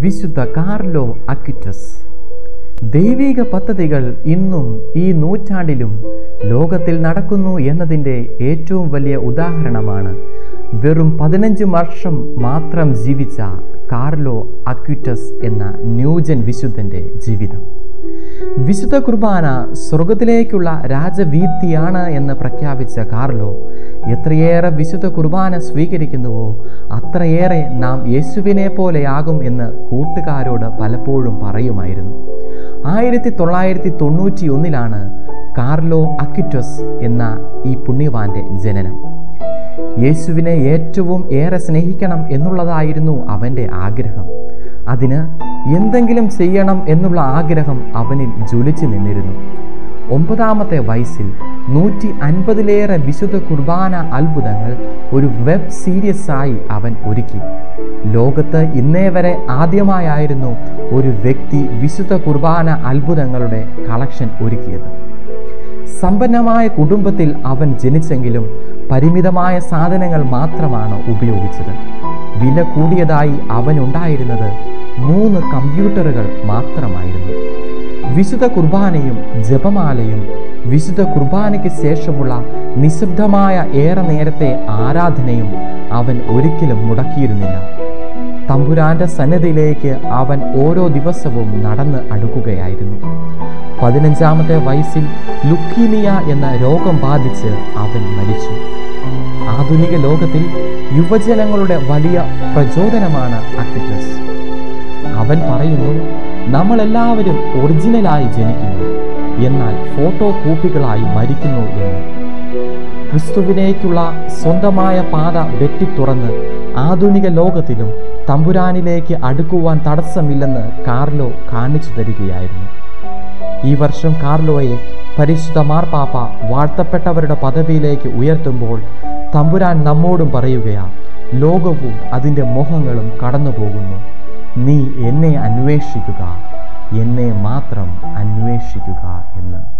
വിശുദ്ധ Carlo Acutis ദൈവിക പദ്ധതികൾ ഇന്നും ഈ നൂറ്റാണ്ടിലും ലോകത്തിൽ നടക്കുന്നു എന്നതിന്റെ ഏറ്റവും വലിയ ഉദാഹരണമാണ് വെറും പതിനഞ്ച് വർഷം മാത്രം ജീവിച്ച കാർലോ അക്യുറ്റസ് എന്ന ന്യൂജൻ വിശുദ്ധന്റെ ജീവിതം. വിശുദ്ധ കുർബാന സ്വർഗത്തിലേക്കുള്ള രാജവീതിയാണ് എന്ന് പ്രഖ്യാപിച്ച കാർലോ എത്രയേറെ വിശുദ്ധ കുർബാന സ്വീകരിക്കുന്നുവോ അത്രയേറെ നാം യേശുവിനെ പോലെയാകും എന്ന് കൂട്ടുകാരോട് പലപ്പോഴും പറയുമായിരുന്നു. ആയിരത്തി തൊള്ളായിരത്തി തൊണ്ണൂറ്റി ഒന്നിലാണ് കാർലോ അക്വിറ്റസ് എന്ന ഈ പുണ്യവാന്റെ ജനനം. യേശുവിനെ ഏറ്റവും ഏറെ സ്നേഹിക്കണം എന്നുള്ളതായിരുന്നു അവന്റെ ആഗ്രഹം. അതിന് എന്തെങ്കിലും ചെയ്യണം എന്നുള്ള ആഗ്രഹം അവനിൽ ജ്വലിച്ചു നിന്നിരുന്നു. ഒമ്പതാമത്തെ വയസ്സിൽ നൂറ്റി അൻപതിലേറെ വിശുദ്ധ കുർബാന അത്ഭുതങ്ങൾ ഒരു വെബ് സീരീസ് ആയി അവൻ ഒരുക്കി. ലോകത്ത് ഇന്നേ വരെ ആദ്യമായായിരുന്നു ഒരു വ്യക്തി വിശുദ്ധ കുർബാന അത്ഭുതങ്ങളുടെ കളക്ഷൻ ഒരുക്കിയത്. സമ്പന്നമായ കുടുംബത്തിൽ അവൻ ജനിച്ചെങ്കിലും പരിമിതമായ സാധനങ്ങൾ മാത്രമാണ് ഉപയോഗിച്ചത്. വില കൂടിയതായി അവനുണ്ടായിരുന്നത് മൂന്ന് കമ്പ്യൂട്ടറുകൾ മാത്രമായിരുന്നു. വിശുദ്ധ കുർബാനയും ജപമാലയും വിശുദ്ധ കുർബാനയ്ക്ക് ശേഷമുള്ള നിശബ്ദമായ ഏറെ നേരത്തെ ആരാധനയും അവൻ ഒരിക്കലും മുടക്കിയിരുന്നില്ല. തമ്പുരാന്റെ സന്നദ്ധയിലേക്ക് അവൻ ഓരോ ദിവസവും നടന്ന് അടുക്കുകയായിരുന്നു. പതിനഞ്ചാമത്തെ വയസ്സിൽ ലുക്കീമിയ എന്ന രോഗം ബാധിച്ച് അവൻ മരിച്ചു. ആധുനിക ലോകത്തിൽ യുവജനങ്ങളുടെ വലിയ പ്രചോദനമാണ് അക്വിറ്റസ്. അവൻ പറയുന്നു നമ്മളെല്ലാവരും ഒറിജിനലായി ജനിക്കുന്നു. എന്നാൽ ഫോട്ടോ കോപ്പികളായി മരിക്കുന്നു എന്ന്. ക്രിസ്തുവിനേക്കുള്ള സ്വന്തമായ പാത വെട്ടിത്തുറന്ന് ആധുനിക ലോകത്തിലും തമ്പുരാനിലേക്ക് അടുക്കുവാൻ തടസ്സമില്ലെന്ന് കാർലോ കാണിച്ചു തരികയായിരുന്നു. ഈ വർഷം കാർലോയെ പരിശുദ്ധ മാർപ്പാപ്പ വാഴ്ത്തപ്പെട്ടവരുടെ പദവിയിലേക്ക് ഉയർത്തുമ്പോൾ തമ്പുരാൻ നമ്മോടും പറയുകയാ ലോകവും അതിന്റെ മോഹങ്ങളും കടന്നു നീ എന്നെ അന്വേഷിക്കുക. എന്നെ മാത്രം അന്വേഷിക്കുക എന്ന്.